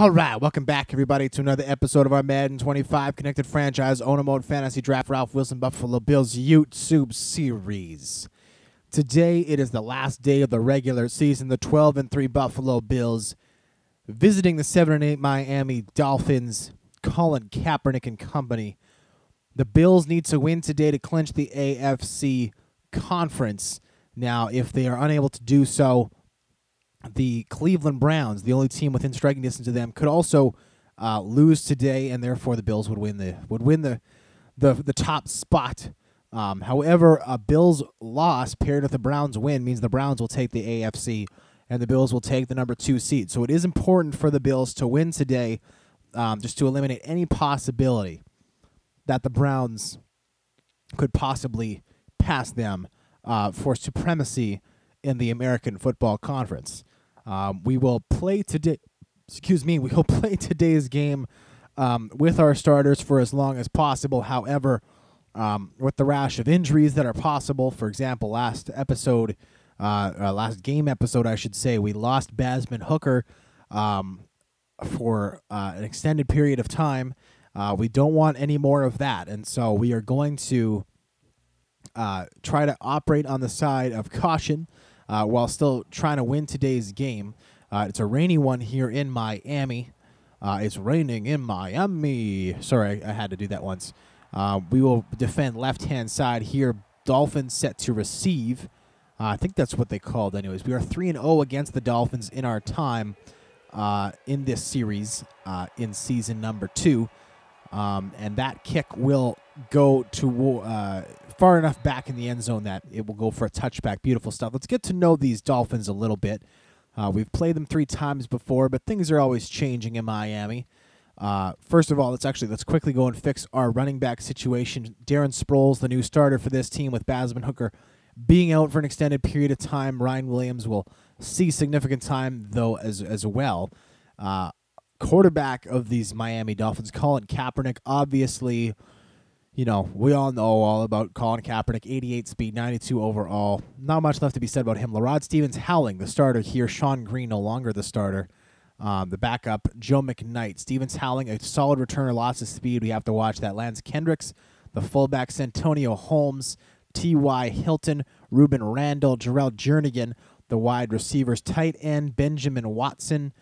All right, welcome back, everybody, to another episode of our Madden 25 Connected Franchise Owner Mode Fantasy Draft Ralph Wilson Buffalo Bills YouTube series. Today, it is the last day of the regular season. The 12 and 3 Buffalo Bills visiting the 7 and 8 Miami Dolphins, Colin Kaepernick and company. The Bills need to win today to clinch the AFC conference. Now, if they are unable to do so, the Cleveland Browns, the only team within striking distance of them, could also uh, lose today, and therefore the Bills would win the would win the the the top spot. Um, however, a Bills loss paired with the Browns win means the Browns will take the AFC, and the Bills will take the number two seed. So it is important for the Bills to win today, um, just to eliminate any possibility that the Browns could possibly pass them uh, for supremacy in the American Football Conference. Um, we will play today. Excuse me. We will play today's game um, with our starters for as long as possible. However, um, with the rash of injuries that are possible, for example, last episode, uh, uh, last game episode, I should say, we lost Basman Hooker um, for uh, an extended period of time. Uh, we don't want any more of that, and so we are going to uh, try to operate on the side of caution uh, while still trying to win today's game. Uh, it's a rainy one here in Miami. Uh, it's raining in Miami. Sorry, I, I had to do that once. Uh, we will defend left hand side here. Dolphins set to receive. Uh, I think that's what they called, anyways. We are 3 and 0 against the Dolphins in our time in this series in season number two. Um, and that kick will go to uh, far enough back in the end zone that it will go for a touchback. Beautiful stuff. Let's get to know these Dolphins a little bit. Uh, we've played them three times before, but things are always changing in Miami. Uh, first of all, let's actually let's quickly go and fix our running back situation. Darren Sproles, the new starter for this team, with Basman Hooker being out for an extended period of time. Ryan Williams will see significant time though as as well. Uh, quarterback of these Miami Dolphins, Colin Kaepernick, obviously, you know, we all know all about Colin Kaepernick, 88 speed, 92 overall. Not much left to be said about him. LaRod Stephens Howling, the starter here. Sean Green, no longer the starter. Um, the backup, Joe McKnight. Stephens Howling, a solid returner, lots of speed. We have to watch that. Lance Kendricks, the fullback, Santonio Holmes, T.Y. Hilton, Rueben Randle, Jerrel Jernigan, the wide receivers, tight end, Benjamin Watson,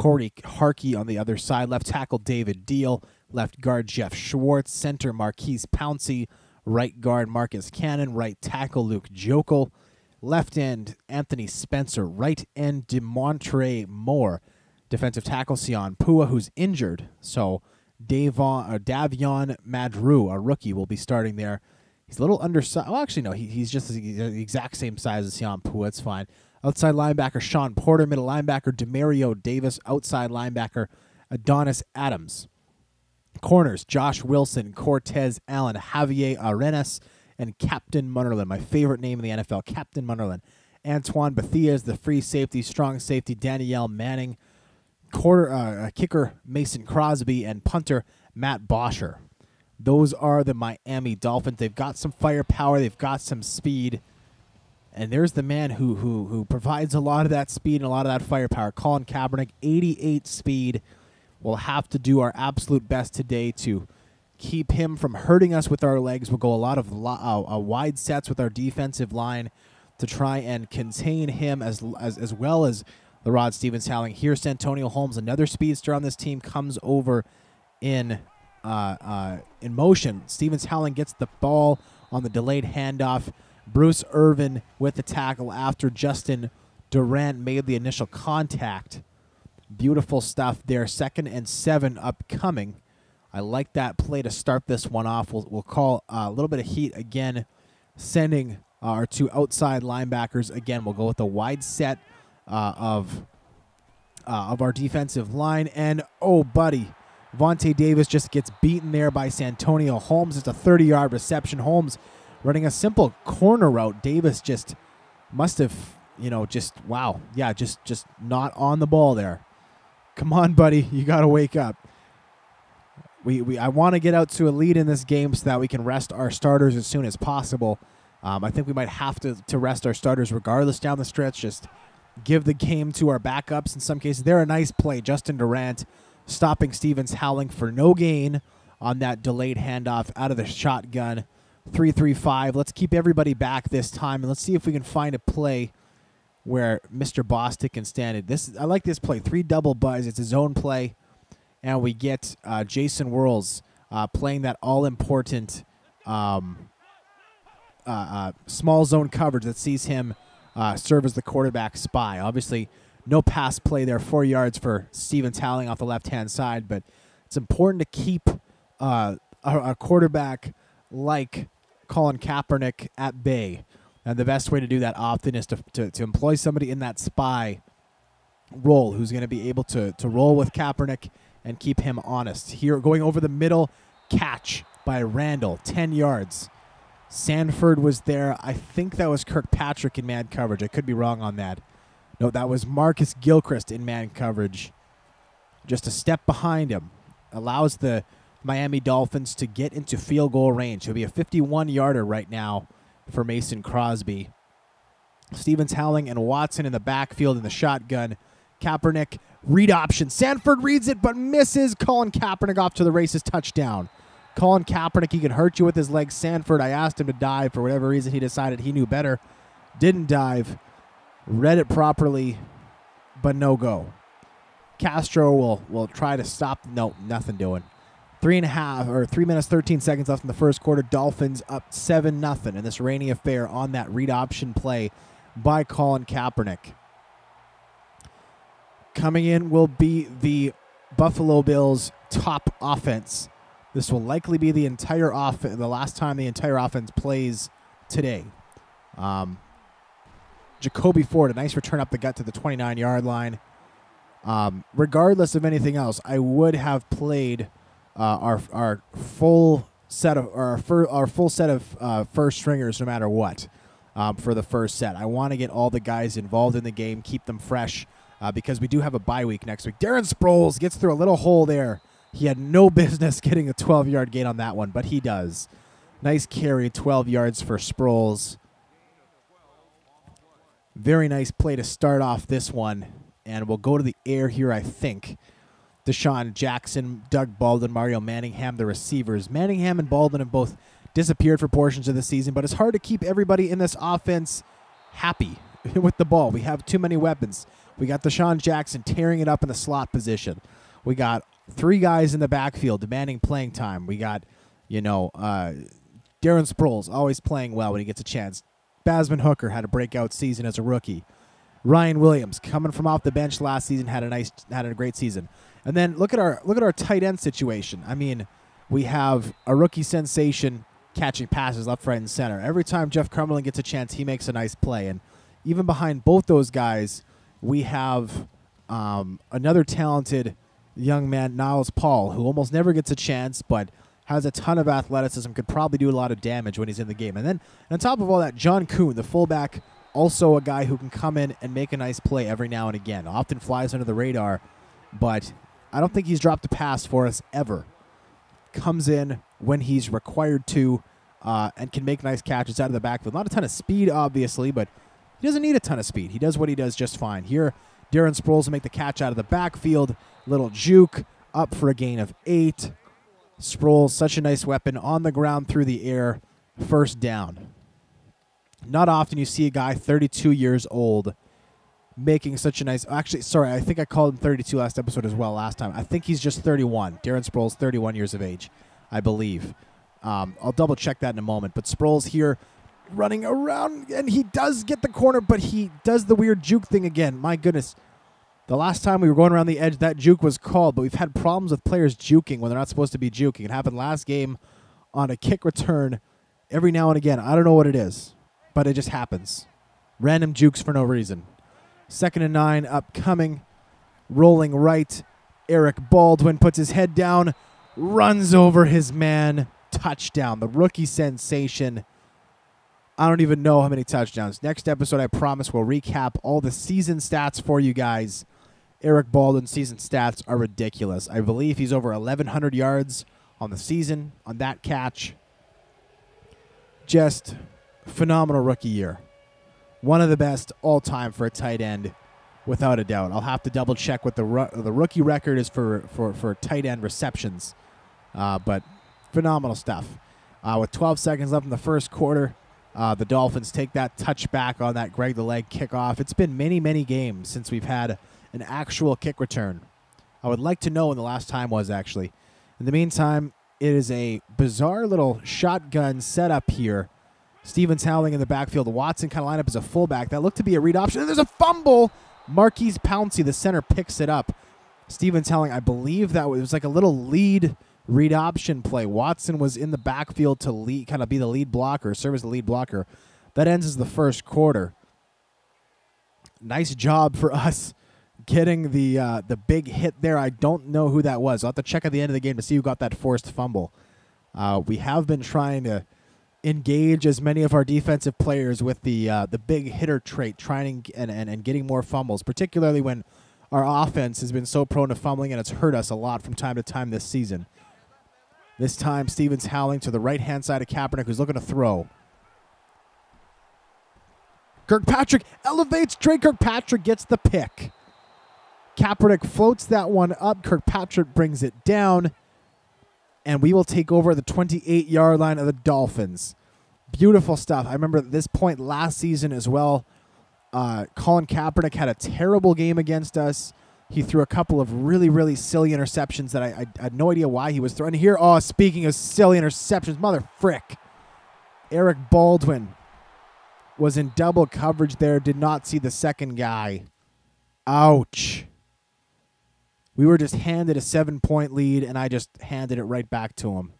Cory Harkey on the other side, left tackle David Diehl, left guard Geoff Schwartz, center Maurkice Pouncey, right guard Marcus Cannon, right tackle Luke Joeckel, left end Anthony Spencer, right end Damontre Moore, defensive tackle Sione Fua, who's injured. So Davon, or Davion Madru, a rookie, will be starting there. He's a little undersized. Well, actually, no, he, he's just the exact same size as Sione Fua. It's fine. Outside linebacker Sean Porter, middle linebacker Demario Davis, outside linebacker Adonis Adams. Corners Josh Wilson, Cortez Allen, Javier Arenas, and Captain Munnerlyn. My favorite name in the NFL, Captain Munnerlyn. Antoine Bethea is the free safety, strong safety Danieal Manning, quarter uh, kicker Mason Crosby, and punter Matt Bosher. Those are the Miami Dolphins. They've got some firepower. They've got some speed. And there's the man who who who provides a lot of that speed and a lot of that firepower. Colin Kaepernick, 88 speed. We'll have to do our absolute best today to keep him from hurting us with our legs. We'll go a lot of uh, uh, wide sets with our defensive line to try and contain him as as, as well as the Rod Stephens Howling. Here's Santonio Holmes, another speedster on this team, comes over in uh, uh, in motion. Stephens Howling gets the ball on the delayed handoff. Bruce Irvin with the tackle after Justin Durant made the initial contact. Beautiful stuff there. Second and seven upcoming. I like that play to start this one off. We'll, we'll call uh, a little bit of heat again, sending our two outside linebackers. Again, we'll go with a wide set uh, of uh, of our defensive line. And oh, buddy, Vontae Davis just gets beaten there by Santonio Holmes. It's a 30 yard reception. Holmes running a simple corner route. Davis just must have, you know, just wow, yeah, just just not on the ball there. Come on, buddy, you got to wake up. We, we I want to get out to a lead in this game so that we can rest our starters as soon as possible. Um, I think we might have to, to rest our starters regardless down the stretch. Just give the game to our backups in some cases. They're a nice play. Justin Durant stopping Stephens Howling for no gain on that delayed handoff out of the shotgun. 3 3 5. Let's keep everybody back this time and let's see if we can find a play where Mr. Bostic can stand it. This I like this play. Three double buzz. It's a zone play. And we get uh, Jason Worilds uh, playing that all important um, uh, uh, small zone coverage that sees him uh, serve as the quarterback spy. Obviously, no pass play there, four yards for Stephens Howling off the left hand side, but it's important to keep uh, a quarterback like Colin Kaepernick at bay. And the best way to do that often is to, to, to employ somebody in that spy role who's going to be able to, to roll with Kaepernick and keep him honest. Here, going over the middle, catch by Randle, 10 yards. Sanford was there. I think that was Kirkpatrick in man coverage. I could be wrong on that. No, that was Marcus Gilchrist in man coverage. Just a step behind him. Allows the Miami Dolphins to get into field goal range. It'll be a 51 yarder right now for Mason Crosby. Stephens Howling and Watson in the backfield in the shotgun. Kaepernick read option. Sanford reads it but misses. Colin Kaepernick off to the races touchdown. Colin Kaepernick, he can hurt you with his legs. Sanford, I asked him to dive for whatever reason. He decided he knew better. Didn't dive. Read it properly, but no go. Castro will will try to stop. No, nothing doing. Three and a half or three minutes thirteen seconds left in the first quarter. Dolphins up seven nothing in this rainy affair on that read option play by Colin Kaepernick. Coming in will be the Buffalo Bills top offense. This will likely be the entire off the last time the entire offense plays today. Um, Jacoby Ford, a nice return up the gut to the 29 yard line. Um, regardless of anything else, I would have played uh, our our full set of our fir- our full set of uh, first stringers, no matter what, um, for the first set. I want to get all the guys involved in the game, keep them fresh, uh, because we do have a bye week next week. Darren Sproles gets through a little hole there. He had no business getting a 12 yard gain on that one, but he does. Nice carry, 12 yards for Sproles. Very nice play to start off this one. And we'll go to the air here, I think. DeSean Jackson, Doug Baldwin, Mario Manningham, the receivers. Manningham and Baldwin have both disappeared for portions of the season, but it's hard to keep everybody in this offense happy with the ball. We have too many weapons. We got DeSean Jackson tearing it up in the slot position. We got three guys in the backfield demanding playing time. We got, you know, uh, Darren Sproles always playing well when he gets a chance. Basman Hooker had a breakout season as a rookie. Ryan Williams coming from off the bench last season had a nice had a great season. And then look at our look at our tight end situation. I mean, we have a rookie sensation catching passes left, right, and center. Every time Jeff Cumberland gets a chance, he makes a nice play. And even behind both those guys, we have um, another talented young man, Niles Paul, who almost never gets a chance, but has a ton of athleticism, could probably do a lot of damage when he's in the game. And then on top of all that, John Kuhn, the fullback, also a guy who can come in and make a nice play every now and again. Often flies under the radar, but I don't think he's dropped a pass for us ever. Comes in when he's required to uh, and can make nice catches out of the backfield. Not a ton of speed, obviously, but he doesn't need a ton of speed. He does what he does just fine. Here, Darren Sproles will make the catch out of the backfield. Little juke up for a gain of eight. Sproles, such a nice weapon on the ground through the air. First down. Not often you see a guy 32 years old making such a nice. Actually, sorry, I think I called him 32 last episode as well last time. I think he's just 31. Darren Sproles, 31 years of age, I believe. Um, I'll double check that in a moment. But Sproles here running around, and he does get the corner, but he does the weird juke thing again. My goodness. The last time we were going around the edge, that juke was called, but we've had problems with players juking when they're not supposed to be juking. It happened last game on a kick return every now and again. I don't know what it is, but it just happens. Random jukes for no reason. Second and nine upcoming. Rolling right. Eric Baldwin puts his head down, runs over his man. Touchdown. The rookie sensation. I don't even know how many touchdowns. Next episode, I promise we'll recap all the season stats for you guys. Eric Baldwin's season stats are ridiculous. I believe he's over 1,100 yards on the season on that catch. Just phenomenal rookie year. One of the best all time for a tight end, without a doubt. I'll have to double check what the the rookie record is for for for tight end receptions, uh, but phenomenal stuff. Uh, with 12 seconds left in the first quarter, uh, the Dolphins take that touchback on that Greg the Leg kickoff. It's been many many games since we've had an actual kick return. I would like to know when the last time was actually. In the meantime, it is a bizarre little shotgun setup here. Stephens howling in the backfield. Watson kind of line up as a fullback. That looked to be a read option. And there's a fumble. Maurkice Pouncey, the center, picks it up. Stephens howling, I believe that was, it was like a little lead read option play. Watson was in the backfield to lead, kind of be the lead blocker, serve as the lead blocker. That ends as the first quarter. Nice job for us getting the uh, the big hit there. I don't know who that was. I'll have to check at the end of the game to see who got that forced fumble. Uh, we have been trying to engage as many of our defensive players with the uh, the big hitter trait, trying and, and, and getting more fumbles, particularly when our offense has been so prone to fumbling and it's hurt us a lot from time to time this season. This time, Stephens howling to the right hand side of Kaepernick, who's looking to throw. Kirkpatrick elevates. Drake Kirkpatrick gets the pick. Kaepernick floats that one up. Kirkpatrick brings it down. And we will take over the 28 yard line of the Dolphins. Beautiful stuff. I remember this point last season as well. Uh, Colin Kaepernick had a terrible game against us. He threw a couple of really, really silly interceptions that I, I, I had no idea why he was throwing. Here, oh, speaking of silly interceptions, mother frick. Eric Baldwin was in double coverage there, did not see the second guy. Ouch. We were just handed a seven point lead, and I just handed it right back to him.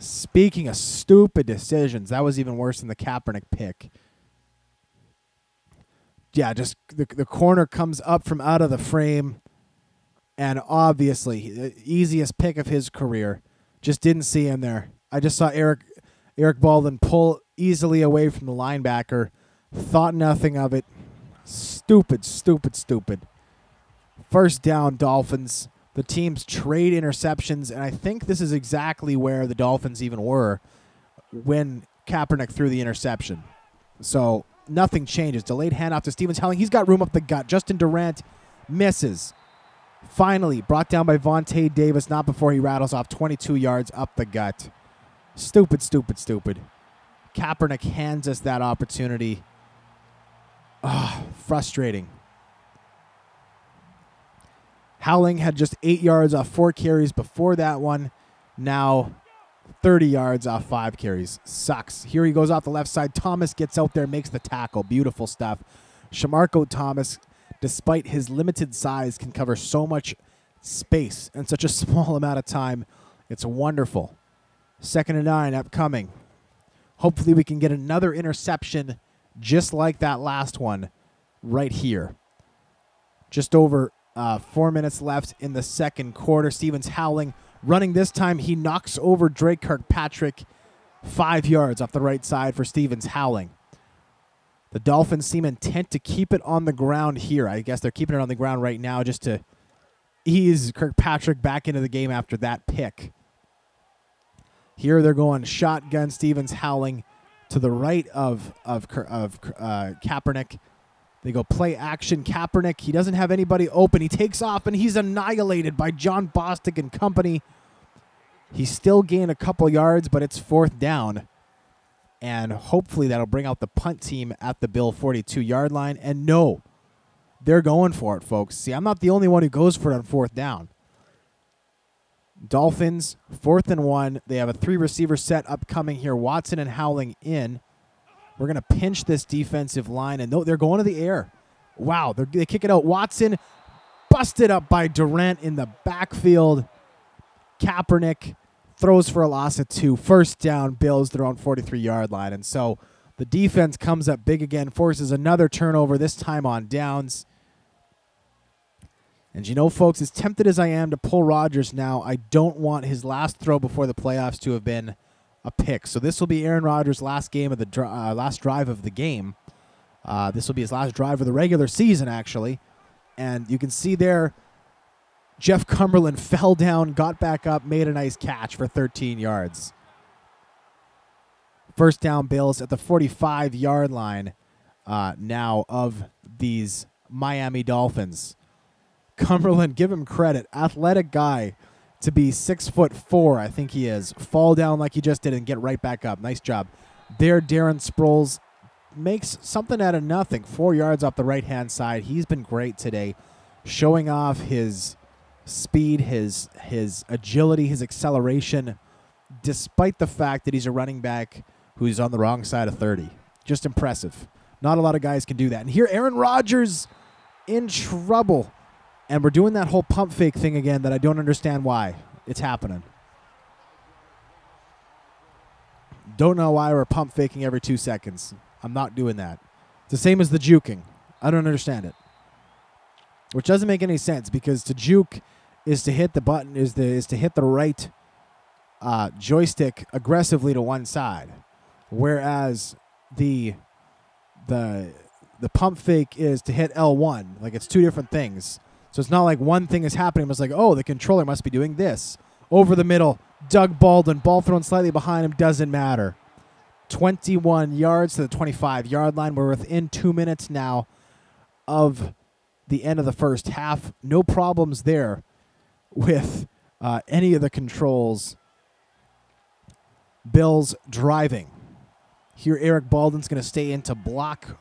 Speaking of stupid decisions, that was even worse than the Kaepernick pick. Yeah, just the, the corner comes up from out of the frame, and obviously, the easiest pick of his career. Just didn't see him there. I just saw Eric Eric Baldwin pull easily away from the linebacker. Thought nothing of it. Stupid, stupid, stupid. First down, Dolphins. The teams trade interceptions, and I think this is exactly where the Dolphins even were when Kaepernick threw the interception. So nothing changes. Delayed handoff to Stephens Howling. He's got room up the gut. Justin Durant misses. Finally, brought down by Vontae Davis, not before he rattles off 22 yards up the gut. Stupid, stupid, stupid. Kaepernick hands us that opportunity. Ah, frustrating. Howling had just eight yards off four carries before that one. Now 30 yards off five carries. Sucks. Here he goes off the left side. Thomas gets out there, makes the tackle. Beautiful stuff. Shamarko Thomas, despite his limited size, can cover so much space in such a small amount of time. It's wonderful. Second and nine upcoming. Hopefully, we can get another interception just like that last one right here. Just over uh, four minutes left in the second quarter. Stephens howling, running this time. He knocks over Drake Kirkpatrick five yards off the right side for Stephens howling. The Dolphins seem intent to keep it on the ground here. I guess they're keeping it on the ground right now just to ease Kirkpatrick back into the game after that pick. Here they're going shotgun. Stephens howling to the right of of of uh, Kaepernick. They go play action. Kaepernick, he doesn't have anybody open. He takes off and he's annihilated by Jon Bostic and company. He still gained a couple yards, but it's fourth down. And hopefully that'll bring out the punt team at the Bill 42 yard line. And no, they're going for it, folks. See, I'm not the only one who goes for it on fourth down. Dolphins, fourth and one. They have a three receiver set upcoming here. Watson and Howling in. We're going to pinch this defensive line, and they're going to the air. Wow, they kick it out. Watson busted up by Durant in the backfield. Kaepernick throws for a loss of two. First down, Bills, their own 43 yard line. And so the defense comes up big again, forces another turnover, this time on downs. And you know, folks, as tempted as I am to pull Rodgers now, I don't want his last throw before the playoffs to have been a pick. So this will be Aaron Rodgers' last game of the uh, last drive of the game. Uh, this will be his last drive of the regular season, actually. And you can see there, Jeff Cumberland fell down, got back up, made a nice catch for 13 yards. First down, Bills at the 45 yard line uh, now of these Miami Dolphins. Cumberland, give him credit. Athletic guy to be six foot four, I think he is. Fall down like he just did and get right back up. Nice job. There, Darren Sproles makes something out of nothing. Four yards off the right hand side. He's been great today, showing off his speed, his his agility, his acceleration, despite the fact that he's a running back who's on the wrong side of 30. Just impressive. Not a lot of guys can do that. And here, Aaron Rodgers in trouble. And we're doing that whole pump fake thing again that I don't understand why it's happening. Don't know why we're pump faking every two seconds. I'm not doing that. It's the same as the juking. I don't understand it. Which doesn't make any sense because to juke is to hit the button is the is to hit the right uh, joystick aggressively to one side, whereas the the the pump fake is to hit L1. Like it's two different things. So it's not like one thing is happening. It's like, oh, the controller must be doing this. Over the middle, Doug Baldwin, ball thrown slightly behind him, doesn't matter. 21 yards to the 25 yard line. We're within two minutes now of the end of the first half. No problems there with uh, any of the controls. Bills driving. Here, Eric Baldwin's going to stay in to block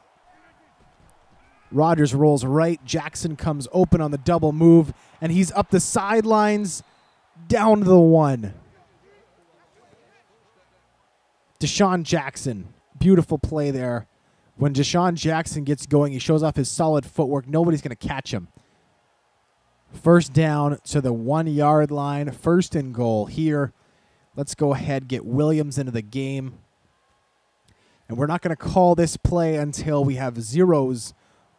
Rodgers rolls right. Jackson comes open on the double move, and he's up the sidelines down to the one. DeSean Jackson, beautiful play there. When DeSean Jackson gets going, he shows off his solid footwork. Nobody's going to catch him. First down to the one yard line. First and goal here. Let's go ahead, get Williams into the game. And we're not going to call this play until we have zeros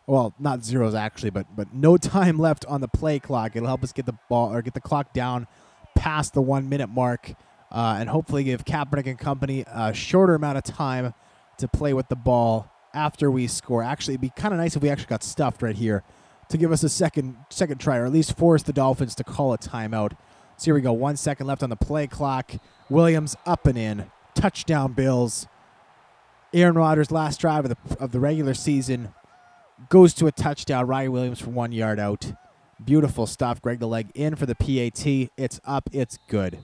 well, not zeros actually, but but no time left on the play clock. It'll help us get the ball or get the clock down past the one minute mark, uh, and hopefully give Kaepernick and company a shorter amount of time to play with the ball after we score. Actually, it'd be kind of nice if we actually got stuffed right here to give us a second second try, or at least force the Dolphins to call a timeout. So here we go. One second left on the play clock. Williams up and in. Touchdown, Bills. Aaron Rodgers' last drive of the of the regular season goes to a touchdown. Ryan Williams from one yard out. Beautiful stuff. Greg the leg in for the PAT. It's up. It's good.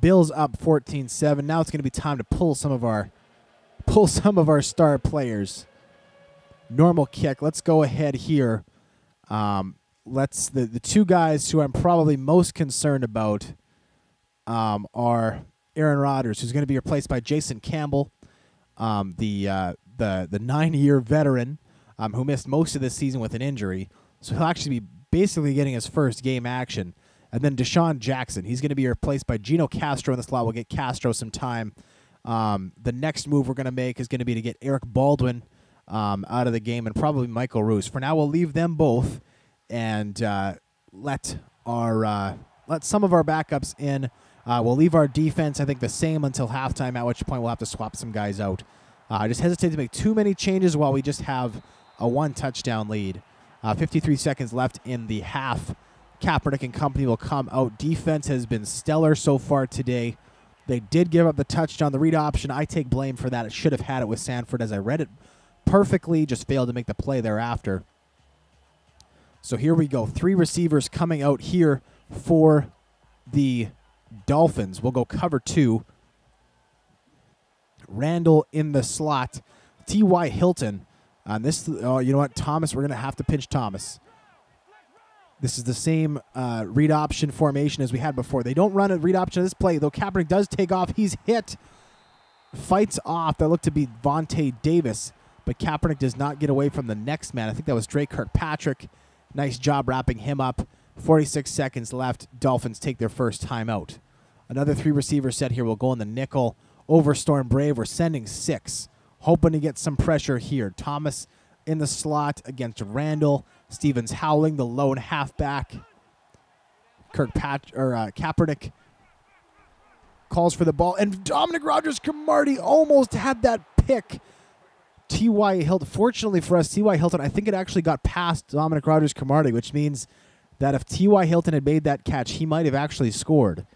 Bills up 14-7. Now it's going to be time to pull some of our pull some of our star players. Normal kick. Let's go ahead here. Um, let's the the two guys who I'm probably most concerned about um, are Aaron Rodgers, who's going to be replaced by Jason Campbell, um, the uh, the the nine year veteran um, who missed most of this season with an injury. So he'll actually be basically getting his first game action. And then DeSean Jackson, he's going to be replaced by Gino Castro in the slot. We'll get Castro some time. Um, the next move we're going to make is going to be to get Eric Baldwin um, out of the game and probably Michael Roos. For now, we'll leave them both and uh, let our uh, let some of our backups in. Uh, we'll leave our defense, I think, the same until halftime. At which point we'll have to swap some guys out. Uh, I just hesitate to make too many changes while we just have a one touchdown lead. Uh, 53 seconds left in the half. Kaepernick and company will come out. Defense has been stellar so far today. They did give up the touchdown, the read option. I take blame for that. It should have had it with Sanford as I read it perfectly, just failed to make the play thereafter. So here we go. Three receivers coming out here for the Dolphins. We'll go cover two. Randle in the slot. T.Y. Hilton on this. Oh, you know what, Thomas? We're gonna have to pinch Thomas. This is the same uh, read option formation as we had before. They don't run a read option this play, though Kaepernick does take off. He's hit. Fights off. That looked to be Vontae Davis, but Kaepernick does not get away from the next man. I think that was Drake Kirkpatrick. Nice job wrapping him up. 46 seconds left. Dolphins take their first timeout. Another three receiver set here will go in the nickel over Storm Brave. We're sending six, hoping to get some pressure here. Thomas in the slot against Randle. Stephens howling, the lone halfback. Kirkpatrick or uh, Kaepernick calls for the ball, and Dominique Rodgers Cromartie almost had that pick. T.Y. Hilton. Fortunately for us, T.Y. Hilton, I think it actually got past Dominique Rodgers Cromartie, which means that if T.Y. Hilton had made that catch, he might have actually scored.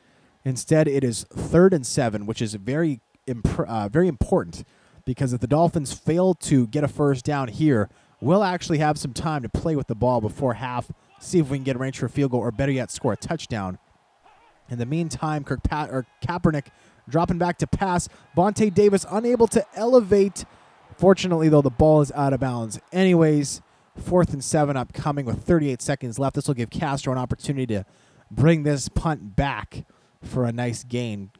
Instead, it is third and seven, which is very imp- uh, very important because if the Dolphins fail to get a first down here, we'll actually have some time to play with the ball before half, see if we can get range for a field goal or better yet, score a touchdown. In the meantime, Kirkpat- or Kaepernick dropping back to pass. Vontae Davis unable to elevate. Fortunately, though, the ball is out of bounds. Anyways, fourth and seven upcoming with 38 seconds left. This will give Castro an opportunity to bring this punt back for a nice gain.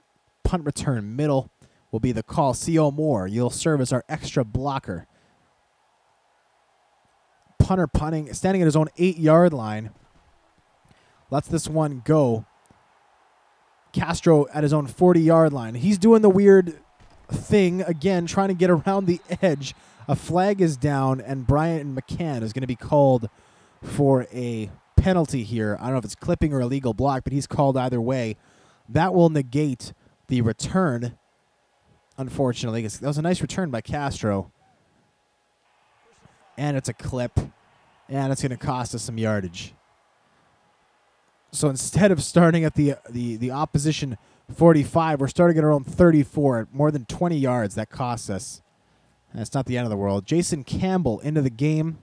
Punt return middle will be the call. Sio Moore, you'll serve as our extra blocker. Punter punting, standing at his own eight yard line. Lets this one go. Castro at his own 40 yard line. He's doing the weird thing again, trying to get around the edge. A flag is down, and Brice McCain is going to be called for a penalty here. I don't know if it's clipping or illegal block, but he's called either way. That will negate the return, unfortunately. That was a nice return by Castro. And it's a clip, and it's going to cost us some yardage. So instead of starting at the the the opposition 45, we're starting at our own 34, more than 20 yards. That costs us. That's not the end of the world. Jason Campbell into the game.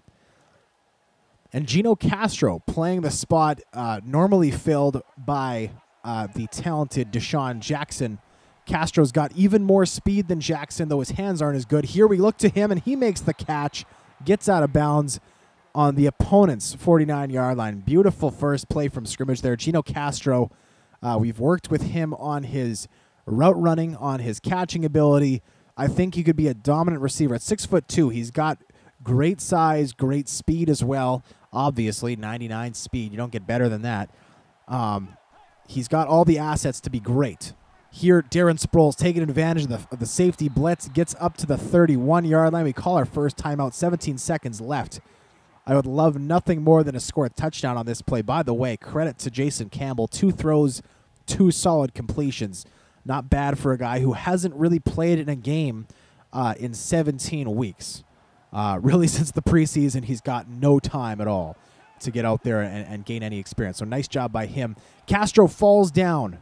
And Gino Castro playing the spot uh, normally filled by uh, the talented DeSean Jackson. Castro's got even more speed than Jackson, though his hands aren't as good. Here we look to him, and he makes the catch, gets out of bounds on the opponent's 49 yard line. Beautiful first play from scrimmage there. Gino Castro, uh, we've worked with him on his route running, on his catching ability. I think he could be a dominant receiver. At six foot two, he's got great size, great speed as well. Obviously, 99 speed. You don't get better than that. Um, he's got all the assets to be great. Here, Darren Sproles taking advantage of the, of the safety blitz, gets up to the 31 yard line. We call our first timeout, 17 seconds left. I would love nothing more than to score a touchdown on this play. By the way, credit to Jason Campbell. Two throws, two solid completions. Not bad for a guy who hasn't really played in a game uh, in 17 weeks. Uh, really, since the preseason, he's got no time at all to get out there and, and gain any experience. So nice job by him. Castro falls down.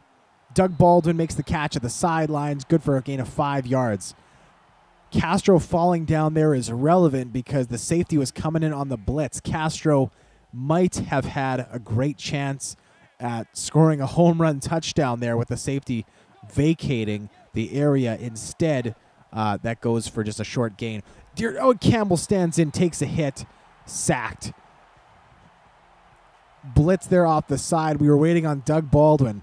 Doug Baldwin makes the catch at the sidelines. Good for a gain of five yards. Castro falling down there is relevant because the safety was coming in on the blitz. Castro might have had a great chance at scoring a home run touchdown there with the safety vacating the area. Instead, uh, that goes for just a short gain. Dear, oh, Campbell stands in, takes a hit, sacked. Blitz there off the side. We were waiting on Doug Baldwin.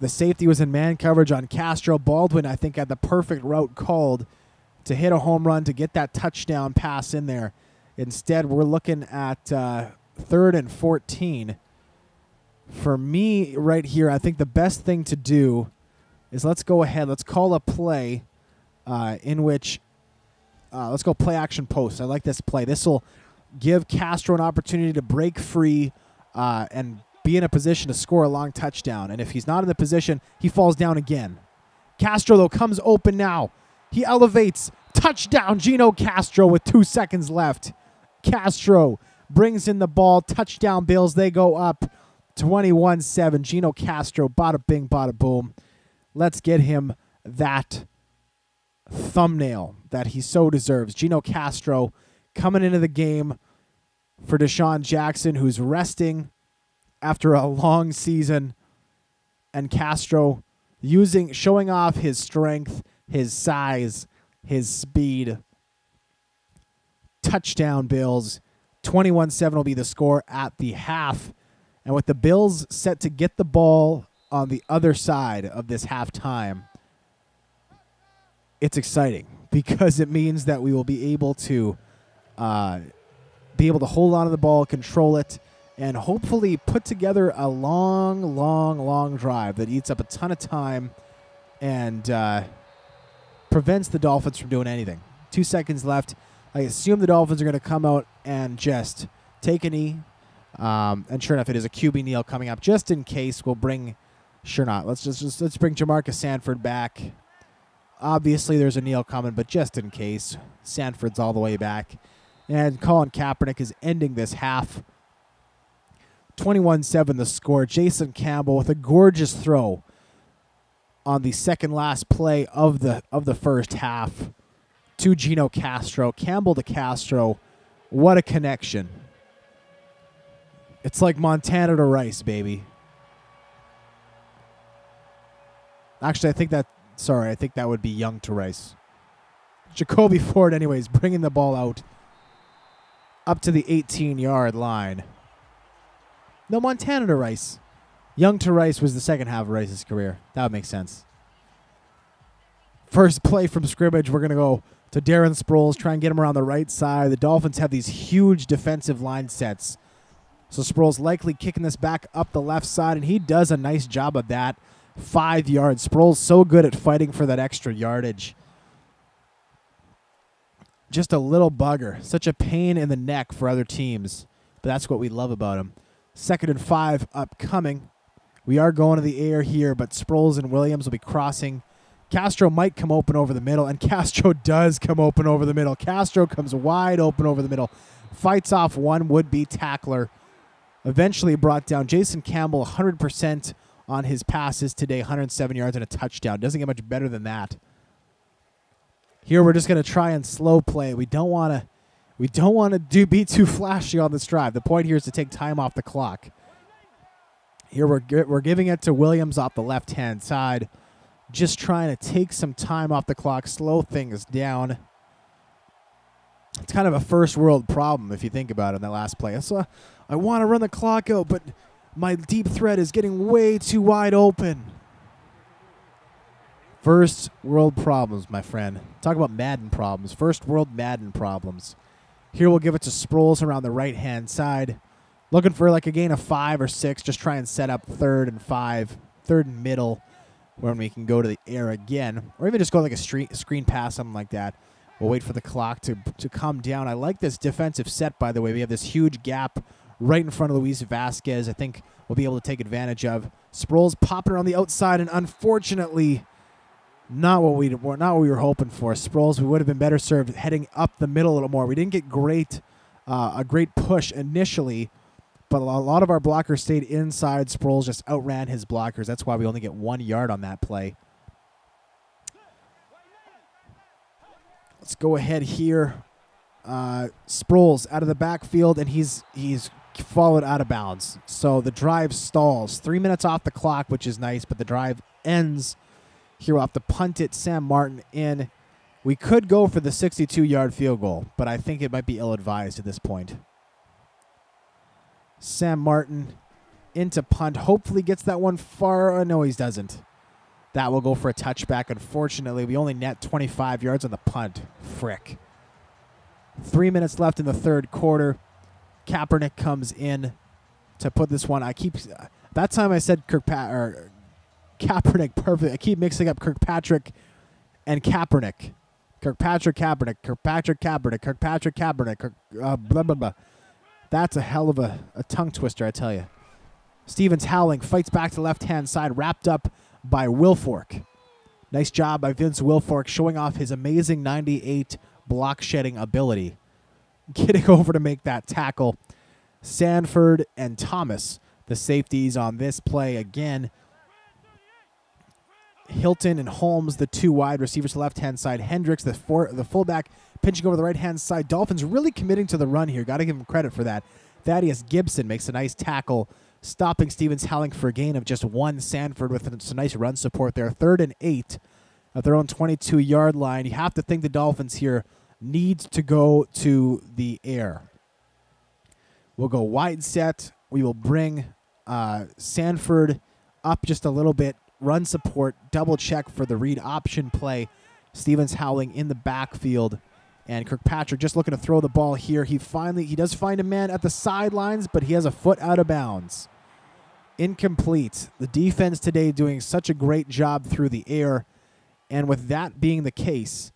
The safety was in man coverage on Castro. Baldwin, I think, had the perfect route called to hit a home run to get that touchdown pass in there. Instead, we're looking at uh, third and 14. For me, right here, I think the best thing to do is let's go ahead. Let's call a play uh, in which uh, let's go play action post. I like this play. This will give Castro an opportunity to break free uh, and be in a position to score a long touchdown. And if he's not in the position, he falls down again. Castro, though, comes open now. He elevates. Touchdown, Gino Castro with two seconds left. Castro brings in the ball. Touchdown, Bills. They go up 21 7. Gino Castro, bada bing, bada boom. Let's get him that thumbnail that he so deserves. Gino Castro coming into the game for DeSean Jackson, who's resting after a long season, and Castro using showing off his strength his size, his speed. Touchdown, Bills. 21 7 will be the score at the half. And with the Bills set to get the ball on the other side of this halftime, it's exciting because it means that we will be able to uh, be able to hold on to the ball, control it, and hopefully put together a long, long, long drive that eats up a ton of time and uh, prevents the Dolphins from doing anything. Two seconds left. I assume the Dolphins are going to come out and just take a knee. Um, and sure enough, it is a QB kneel coming up. Just in case, we'll bring. Sure not. Let's just, just let's bring Jamarca Sanford back. Obviously, there's a kneel coming, but just in case, Sanford's all the way back. And Colin Kaepernick is ending this half. 21 7 the score. Jason Campbell with a gorgeous throw on the second last play of the of the first half to Gino Castro. Campbell to Castro. What a connection. It's like Montana to Rice, baby. Actually, I think that. Sorry, I think that would be Young to Rice. Jacoby Ford, anyways, bringing the ball out up to the 18 yard line. No, Montana to Rice. Young to Rice was the second half of Rice's career. That would make sense. First play from scrimmage, we're going to go to Darren Sproles, try and get him around the right side. The Dolphins have these huge defensive line sets. So Sproles likely kicking this back up the left side, and he does a nice job of that. Five yards. Sproles so good at fighting for that extra yardage. Just a little bugger. Such a pain in the neck for other teams. But that's what we love about him. Second and five upcoming. We are going to the air here, but Sproles and Williams will be crossing. Castro might come open over the middle, and Castro does come open over the middle. Castro comes wide open over the middle, fights off one would be tackler. Eventually brought down Jason Campbell 100% on his passes today, 107 yards and a touchdown. Doesn't get much better than that. Here we're just going to try and slow play. We don't want to we don't want to do be too flashy on this drive. The point here is to take time off the clock. Here we're we're giving it to Williams off the left hand side, just trying to take some time off the clock, slow things down. It's kind of a first world problem if you think about it in that last play. So I want to run the clock out, but my deep threat is getting way too wide open. First world problems, my friend. Talk about Madden problems. First world Madden problems. Here we'll give it to Sproles around the right hand side. Looking for like a gain of five or six. Just try and set up third and five, third and middle, when we can go to the air again, or even just go like a street, screen pass, something like that. We'll wait for the clock to to come down. I like this defensive set, by the way. We have this huge gap right in front of Louis Vasquez. I think we'll be able to take advantage of. Sproles popping around the outside, and unfortunately, not what we not what we were hoping for. Sproles, we would have been better served heading up the middle a little more. We didn't get great uh, a great push initially, but a lot of our blockers stayed inside. Sproles just outran his blockers. That's why we only get one yard on that play. Let's go ahead here. Uh, Sproles out of the backfield, and he's he's followed out of bounds. So the drive stalls. Three minutes off the clock, which is nice, but the drive ends. Here we'll have to punt it. Sam Martin in. We could go for the 62 yard field goal, but I think it might be ill advised at this point. Sam Martin into punt. Hopefully gets that one far. Oh, no, he doesn't. That will go for a touchback. Unfortunately, we only net 25 yards on the punt. Frick. Three minutes left in the third quarter. Kaepernick comes in to put this one. I keep uh, that time I said Kirkpat or Kaepernick perfect. I keep mixing up Kirkpatrick and Kaepernick. Kirkpatrick Kaepernick, Kirkpatrick Kaepernick, Kirkpatrick Kaepernick, Kirk, uh, blah blah blah. That's a hell of a, a tongue twister, I tell you. Stephens howling, fights back to left hand side, wrapped up by Wilfork. Nice job by Vince Wilfork showing off his amazing 98 block shedding ability. Getting over to make that tackle. Sanford and Thomas, the safeties on this play again. Hilton and Holmes, the two wide receivers, to left hand side. Hendricks, the four, the fullback, pinching over the right hand side. Dolphins really committing to the run here. Got to give him credit for that. Thaddeus Gibson makes a nice tackle, stopping Stephens Howling for a gain of just one. Sanford with some nice run support there. Third and eight at their own 22 yard line. You have to think the Dolphins here need to go to the air. We'll go wide set. We will bring uh, Sanford up just a little bit. Run support, double check for the read option play. Stephens howling in the backfield. And Kirkpatrick just looking to throw the ball here. He finally he does find a man at the sidelines, but he has a foot out of bounds. Incomplete. The defense today doing such a great job through the air. And with that being the case,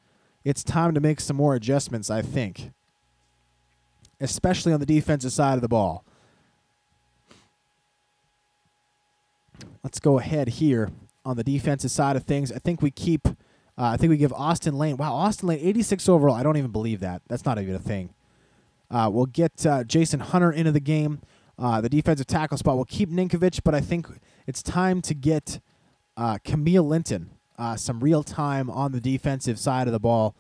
it's time to make some more adjustments, I think. Especially on the defensive side of the ball. Let's go ahead here on the defensive side of things. I think we keep uh, I think we give Austin Lane. Wow, Austin Lane, 86 overall. I don't even believe that. That's not even a thing. Uh, we'll get uh, Jason Hunter into the game. Uh, the defensive tackle spot. We'll keep Ninkovich, but I think it's time to get uh, Camille Linton uh, some real time on the defensive side of the ball.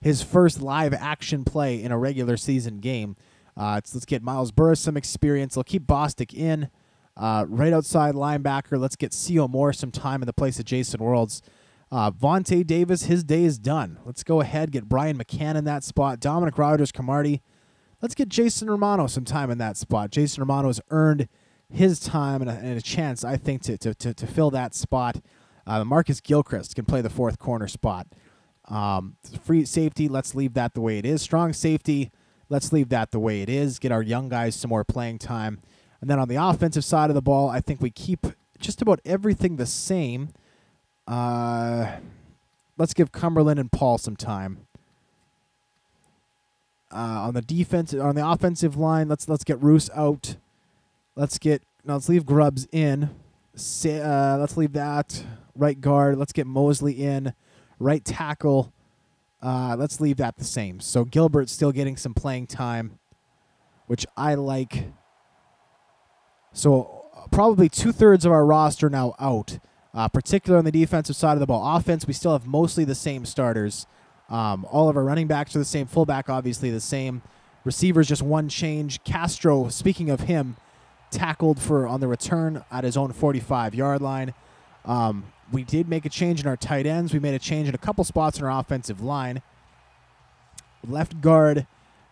his first live action play in a regular season game. Let's get Miles Burris some experience. They'll keep Bostic in. Uh, right outside linebacker, let's get Sio Moore some time in the place of Jason Worilds. Uh, Vontae Davis, his day is done. Let's go ahead, get Brice McCain in that spot. Dominic Rogers, Camardi. Let's get Jason Romano some time in that spot. Jason Romano has earned his time and a, and a chance, I think, to, to, to, to fill that spot. Uh, Marcus Gilchrist can play the fourth corner spot. Um, free safety, let's leave that the way it is. Strong safety, let's leave that the way it is. Get our young guys some more playing time. And then on the offensive side of the ball, I think we keep just about everything the same. Uh, let's give Cumberland and Paul some time. Uh, on the defense, on the offensive line, let's let's get Roos out. Let's get now let's leave Grubbs in. Say, uh, let's leave that right guard. Let's get Mosley in. Right tackle. Uh, let's leave that the same. So Gilbert's still getting some playing time, which I like. So uh, probably two thirds of our roster now out uh, particularly on the defensive side of the ball. Offense, we still have mostly the same starters. Um, all of our running backs are the same. Fullback, obviously, the same. Receivers, just one change. Castro, speaking of him, tackled for on the return at his own 45 yard line. Um, we did make a change in our tight ends. We made a change in a couple spots in our offensive line. Left guard,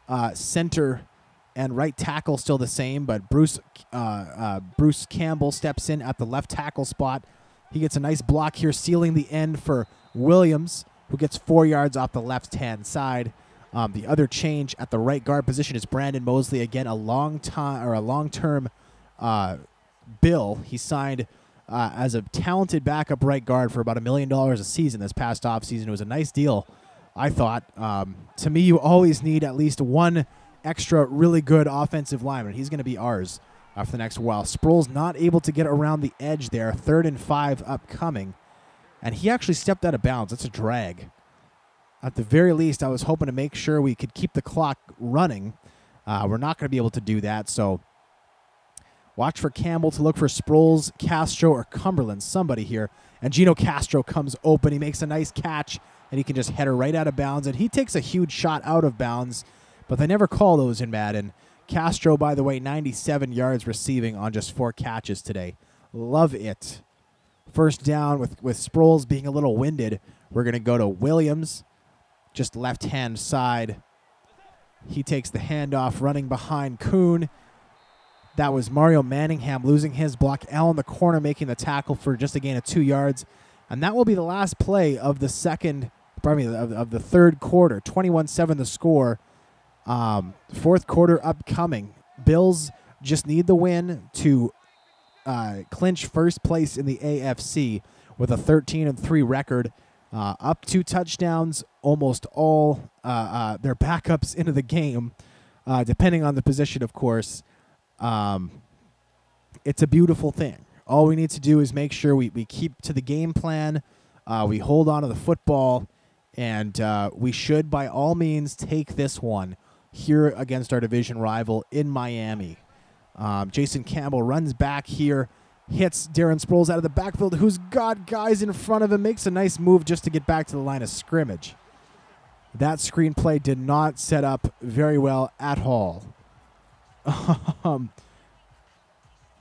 uh, center, and right tackle still the same, but Bruce uh, uh, Bruce Campbell steps in at the left tackle spot. He gets a nice block here, sealing the end for Williams, who gets four yards off the left hand side. Um, the other change at the right guard position is Brandon Mosley. Again, a long time or a long term uh, bill. He signed uh, as a talented backup right guard for about a million dollars a season this past offseason. It was a nice deal, I thought. Um, to me, you always need at least one extra really good offensive lineman. He's going to be ours uh, for the next while. Sproles not able to get around the edge there. Third and five upcoming. And he actually stepped out of bounds. That's a drag. At the very least, I was hoping to make sure we could keep the clock running. Uh, we're not going to be able to do that. So watch for Campbell to look for Sproles, Castro, or Cumberland, somebody here. And Gino Castro comes open. He makes a nice catch, and he can just head her right out of bounds. And he takes a huge shot out of bounds, but they never call those in Madden. Castro, by the way, 97 yards receiving on just four catches today. Love it. First down with, with Sproles being a little winded. We're going to go to Williams, just left hand side. He takes the handoff, running behind Kuhn. That was Mario Manningham losing his block. L in the corner making the tackle for just a gain of two yards. And that will be the last play of the second, pardon me, of, of the third quarter. 21 7 the score. Um, fourth quarter upcoming. Bills just need the win to uh, clinch first place in the AFC with a 13 and 3 record. Uh, up two touchdowns, almost all uh, uh their backups into the game, uh, depending on the position, of course. Um, it's a beautiful thing. All we need to do is make sure we, we keep to the game plan, uh, we hold on to the football, and we should, by all means, take this one here against our division rival in Miami. Um, Jason Campbell runs back here, hits Darren Sproles out of the backfield, who's got guys in front of him, makes a nice move just to get back to the line of scrimmage. That screenplay did not set up very well at all. um,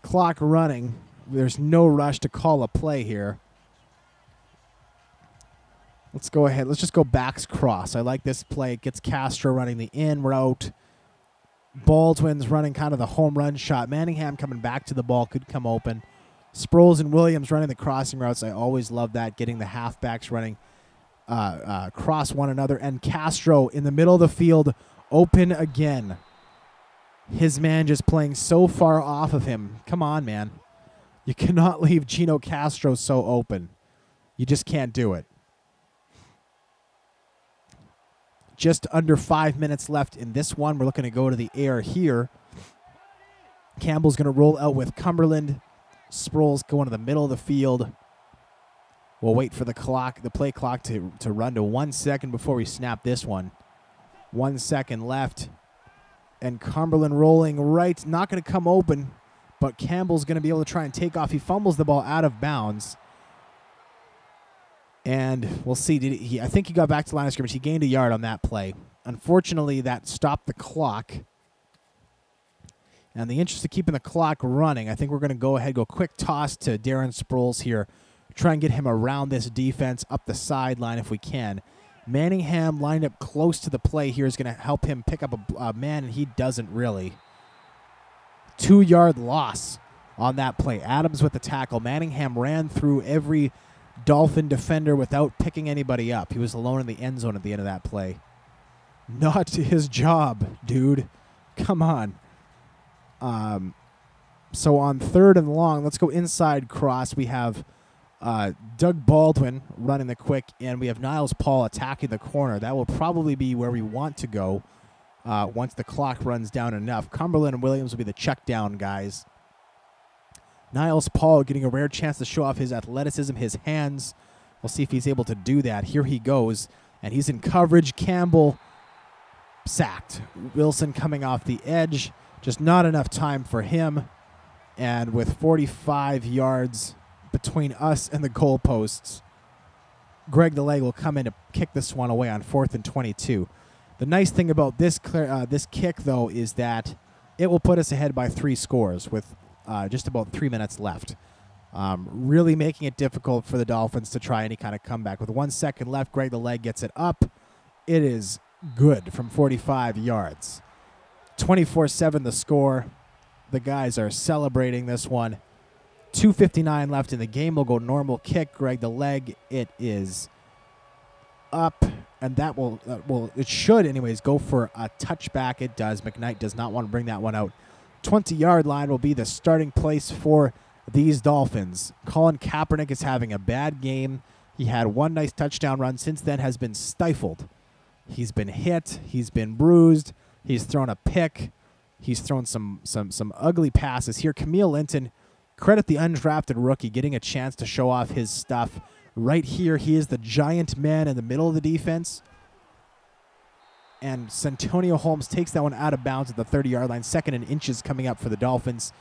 clock running. There's no rush to call a play here. Let's go ahead. Let's just go backs cross. I like this play. It gets Castro running the in route. Baldwin's running kind of the home run shot. Manningham coming back to the ball could come open. Sproles and Williams running the crossing routes. I always love that. Getting the halfbacks running uh, uh, cross one another. And Castro in the middle of the field, open again. His man just playing so far off of him. Come on, man. You cannot leave Gino Castro so open. You just can't do it. Just under five minutes left in this one. We're looking to go to the air here. Campbell's going to roll out with Cumberland. Sproles going to the middle of the field. We'll wait for the clock, the play clock to, to run to one second before we snap this one. One second left. And Cumberland rolling right, not going to come open, but Campbell's going to be able to try and take off. He fumbles the ball out of bounds. And we'll see. Did he? I think he got back to line of scrimmage. He gained a yard on that play. Unfortunately, that stopped the clock. And the interest of keeping the clock running, I think we're going to go ahead, go quick toss to Darren Sproles here. Try and get him around this defense up the sideline if we can. Manningham lined up close to the play here is going to help him pick up a, a man, and he doesn't really. Two yard loss on that play. Adams with the tackle. Manningham ran through every Dolphin defender without picking anybody up. He was alone in the end zone at the end of that play. Not his job, dude. Come on. Um, so on third and long, let's go inside cross. We have uh, Doug Baldwin running the quick, and we have Niles Paul attacking the corner. That will probably be where we want to go uh, once the clock runs down enough. Cumberland and Williams will be the check down guys. Niles Paul getting a rare chance to show off his athleticism, his hands. We'll see if he's able to do that. Here he goes, and he's in coverage. Campbell sacked. Wilson coming off the edge. Just not enough time for him. And with 45 yards between us and the goalposts, Greg the Leg will come in to kick this one away on fourth and 22. The nice thing about this uh, this kick, though, is that it will put us ahead by three scores with uh, just about three minutes left. Um, really making it difficult for the Dolphins to try any kind of comeback. With one second left, Greg the Leg gets it up. It is good from 45 yards. 24 7 the score. The guys are celebrating this one. 2.59 left in the game. We'll go normal kick. Greg the leg. It is up, and that will, uh, well, it should, anyways, go for a touchback. It does. McKnight does not want to bring that one out. 20 yard line will be the starting place for these Dolphins. Colin Kaepernick is having a bad game. He had one nice touchdown run. Since then, has been stifled. He's been hit. He's been bruised. He's thrown a pick. He's thrown some some some ugly passes here. Camille Linton, credit the undrafted rookie getting a chance to show off his stuff. Right here, he is the giant man in the middle of the defense. And Santonio Holmes takes that one out of bounds at the 30 yard line. Second and inches coming up for the Dolphins.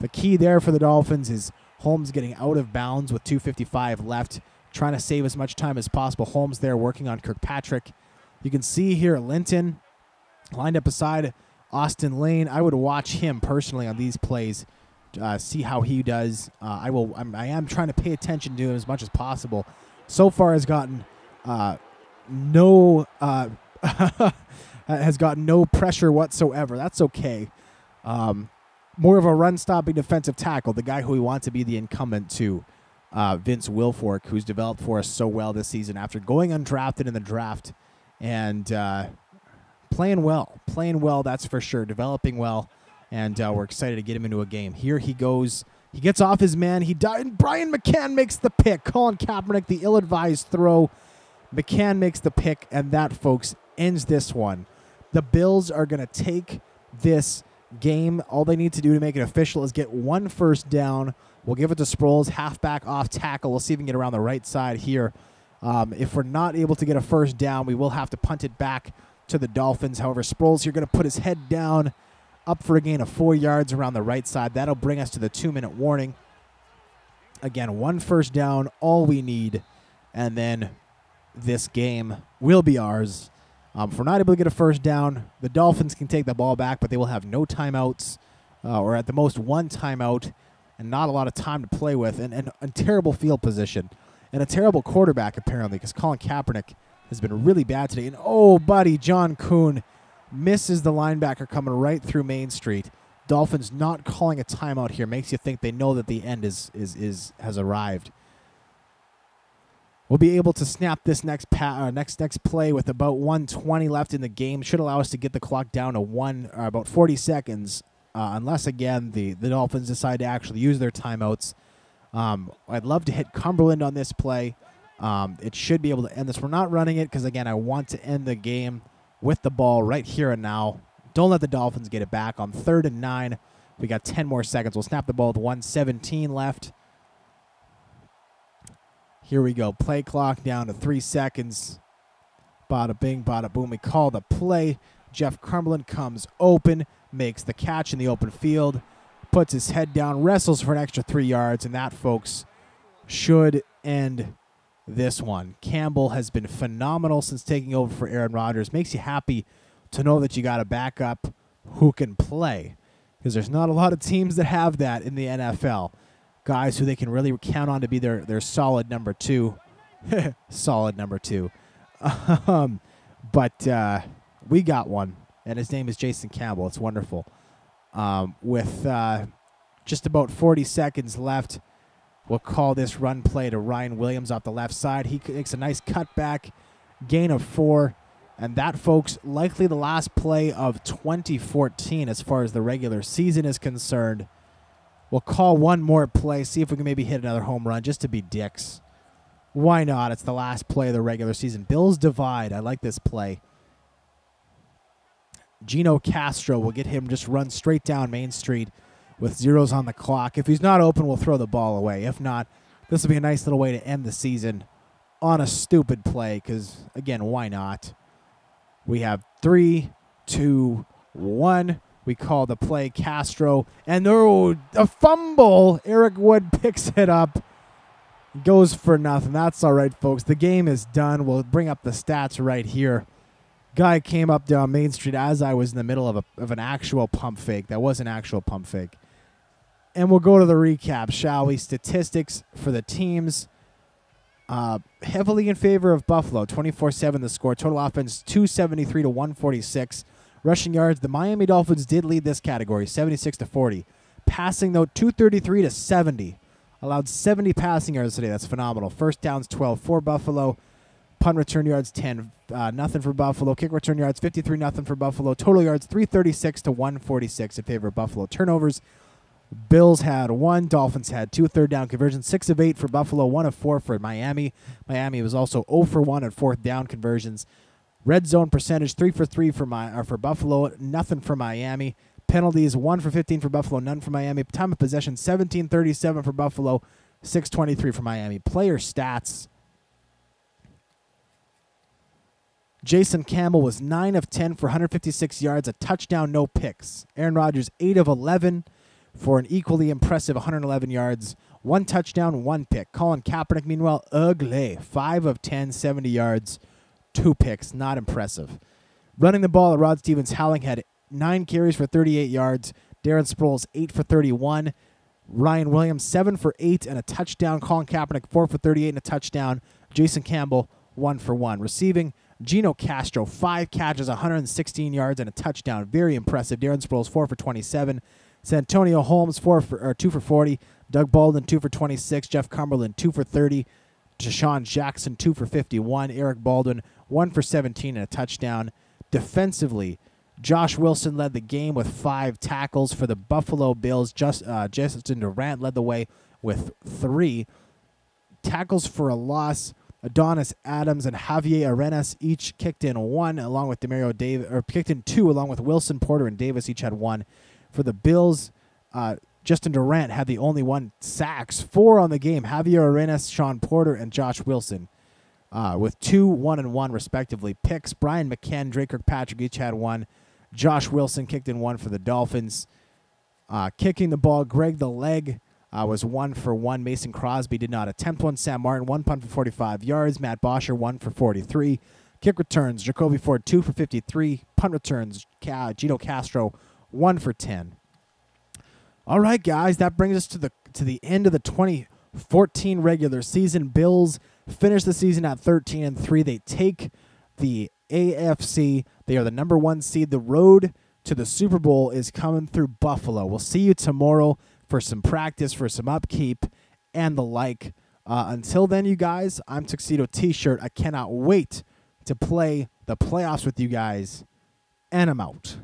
The key there for the Dolphins is Holmes getting out of bounds with 2.55 left, trying to save as much time as possible. Holmes there working on Kirkpatrick. You can see here Linton lined up beside Austin Lane. I would watch him personally on these plays, uh, see how he does. Uh, I will. I'm, I am trying to pay attention to him as much as possible. So far, has gotten uh, no uh, has got no pressure whatsoever. That's okay. Um, more of a run-stopping defensive tackle, the guy who we want to be the incumbent to. Uh, Vince Wilfork, who's developed for us so well this season after going undrafted in the draft and uh, playing well, playing well. That's for sure. Developing well, and uh, we're excited to get him into a game. Here he goes. He gets off his man. He died. Brice McCain makes the pick. Colin Kaepernick, the ill-advised throw. McCain makes the pick, and that, folks, ends this one. The Bills are going to take this game. All they need to do to make it official is get one first down. We'll give it to Sproles, halfback off tackle. We'll see if we can get around the right side here. Um, if we're not able to get a first down, we will have to punt it back to the Dolphins. However, Sproles here going to put his head down, up for a gain of four yards around the right side. That'll bring us to the two minute warning. Again, one first down, all we need, and then this game will be ours. Um, if we're not able to get a first down, the Dolphins can take the ball back, but they will have no timeouts, uh, or at the most one timeout, and not a lot of time to play with, and, and, and terrible field position, and a terrible quarterback apparently, because Colin Kaepernick has been really bad today. And oh, buddy, John Kuhn misses the linebacker coming right through Main Street. Dolphins not calling a timeout here makes you think they know that the end is is is has arrived. We'll be able to snap this next pa- uh, next next play with about 120 left in the game. Should allow us to get the clock down to one uh, about 40 seconds, uh, unless again the the Dolphins decide to actually use their timeouts. Um, I'd love to hit Cumberland on this play. Um, it should be able to end this. We're not running it because, again, I want to end the game with the ball right here and now. Don't let the Dolphins get it back on third and nine. We got 10 more seconds. We'll snap the ball with 117 left. Here we go. Play clock down to three seconds. Bada bing, bada boom. We call the play. Jeff Cumberland comes open, makes the catch in the open field, puts his head down, wrestles for an extra three yards, and that, folks, should end this one. Campbell has been phenomenal since taking over for Aaron Rodgers. Makes you happy to know that you got a backup who can play because there's not a lot of teams that have that in the NFL. Guys who they can really count on to be their, their solid number two. solid number two. Um, but uh, we got one, and his name is Jason Campbell. It's wonderful. Um, with uh, just about 40 seconds left, we'll call this run play to Ryan Williams off the left side. He makes a nice cutback, gain of four. And that, folks, likely the last play of 2014 as far as the regular season is concerned. We'll call one more play, see if we can maybe hit another home run just to be dicks. Why not? It's the last play of the regular season. Bills divide. I like this play. Gino Castro will get him just run straight down Main Street with zeros on the clock. If he's not open, we'll throw the ball away. If not, this will be a nice little way to end the season on a stupid play because, again, why not? We have three, two, one. We call the play Castro, and oh, a fumble. Eric Wood picks it up, goes for nothing. That's all right, folks. The game is done. We'll bring up the stats right here. Guy came up down Main Street as I was in the middle of, a, of an actual pump fake. That was an actual pump fake. And we'll go to the recap, shall we? Statistics for the teams. Uh, heavily in favor of Buffalo, 24 7 the score. Total offense, 273 to 146. Rushing yards, the Miami Dolphins did lead this category, 76 to 40. Passing, though, 233 to 70. Allowed 70 passing yards today. That's phenomenal. First downs, 12 for Buffalo. Punt return yards, 10 uh, nothing for Buffalo. Kick return yards, 53 nothing for Buffalo. Total yards, 336 to 146 in favor of Buffalo. Turnovers, Bills had one. Dolphins had two third down conversions. Six of eight for Buffalo. One of four for Miami. Miami was also 0 for one at fourth down conversions. Red zone percentage three for three for my or for Buffalo. Nothing for Miami. Penalties one for 15 for Buffalo. None for Miami. Time of possession 17:37 for Buffalo. 6:23 for Miami. Player stats. Jason Campbell was 9 of 10 for 156 yards, a touchdown, no picks. Aaron Rodgers 8 of 11 for an equally impressive 111 yards, one touchdown, one pick. Colin Kaepernick, meanwhile, ugly. 5 of 10, 70 yards, two picks. Not impressive. Running the ball, LaRod Stephens-Howling had nine carries for 38 yards. Darren Sproles, 8 for 31. Ryan Williams, 7 for 8 and a touchdown. Colin Kaepernick, 4 for 38 and a touchdown. Jason Campbell, 1 for 1. Receiving, Gino Castro, 5 catches, 116 yards and a touchdown. Very impressive. Darren Sproles, 4 for 27. Santonio Holmes four for or two for forty. Doug Baldwin two for twenty six. Jeff Cumberland two for thirty. DeSean Jackson two for fifty one. Eric Baldwin one for seventeen and a touchdown. Defensively, Josh Wilson led the game with five tackles for the Buffalo Bills. Just uh, Justin Durant led the way with three tackles for a loss. Adonis Adams and Javier Arenas each kicked in one, along with Demario Davis, or kicked in two, along with Wilson Porter and Davis each had one. For the Bills, uh, Justin Durant had the only one sacks, four on the game. Javier Arenas, Sean Porter, and Josh Wilson uh, with two, one, and one respectively. Picks, Brice McCain, Dre Kirkpatrick each had one. Josh Wilson kicked in one for the Dolphins. Uh, kicking the ball, Greg the Leg uh, was one for one. Mason Crosby did not attempt one. Sam Martin, one punt for 45 yards. Matt Bosher, one for 43. Kick returns, Jacoby Ford, two for 53. Punt returns, Gino Castro, one for 10. All right, guys, that brings us to the to the end of the 2014 regular season. Bills finish the season at 13 and 3. They take the AFC. They are the number 1 seed. The road to the Super Bowl is coming through Buffalo. We'll see you tomorrow for some practice, for some upkeep, and the like. Uh, until then, you guys, I'm Tuxedo T shirt. I cannot wait to play the playoffs with you guys, and I'm out.